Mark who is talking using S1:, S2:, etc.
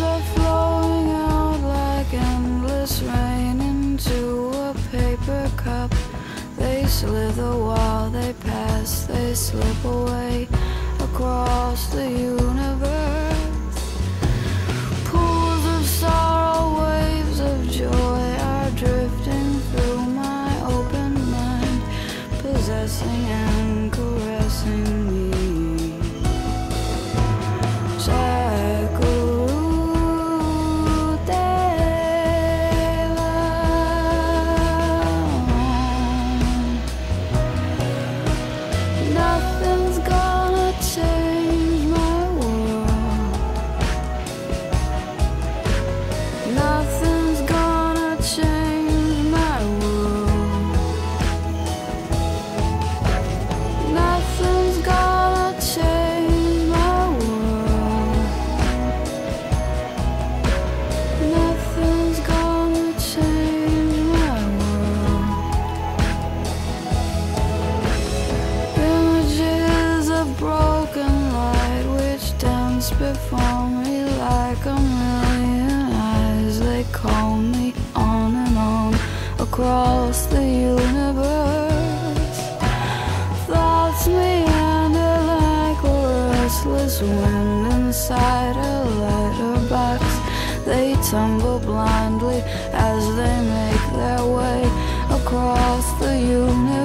S1: Are flowing out like endless rain into a paper cup. They while they pass, they slip away across the universe. Pools of sorrow, waves of joy are drifting through my open mind, possessing across the universe. Thoughts meander like restless wind inside a letterbox. They tumble blindly as they make their way across the universe.